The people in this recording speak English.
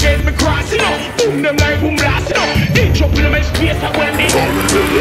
get me cross, you know. Boom them like boom blast, you know. Ditch up in my space, I when they.